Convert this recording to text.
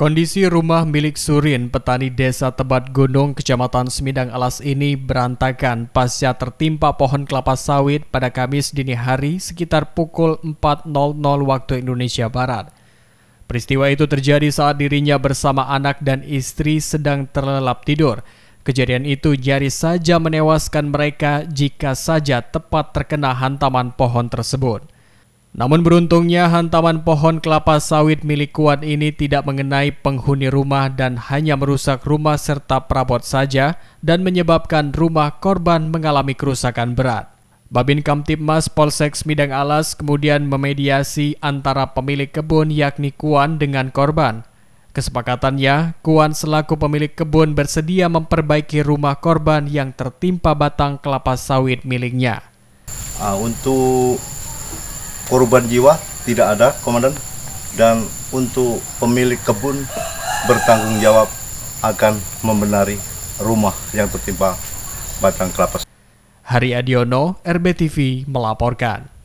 Kondisi rumah milik Surin, petani desa Tebat Gunung, Kecamatan Semidang Alas ini berantakan pasca tertimpa pohon kelapa sawit pada Kamis dini hari sekitar pukul 4.00 waktu Indonesia Barat. Peristiwa itu terjadi saat dirinya bersama anak dan istri sedang terlelap tidur. Kejadian itu nyaris saja menewaskan mereka jika saja tepat terkena hantaman pohon tersebut. Namun beruntungnya hantaman pohon kelapa sawit milik Kuat ini tidak mengenai penghuni rumah dan hanya merusak rumah serta perabot saja dan menyebabkan rumah korban mengalami kerusakan berat. Babin Kamtipmas Polsek Smidang Alas kemudian memediasi antara pemilik kebun yakni Kuan dengan korban. Kesepakatannya, Kuan selaku pemilik kebun bersedia memperbaiki rumah korban yang tertimpa batang kelapa sawit miliknya. Uh, untuk korban jiwa tidak ada komandan dan untuk pemilik kebun bertanggung jawab akan membenari rumah yang tertimpa batang kelapa. Hari Adiono, RBTV melaporkan.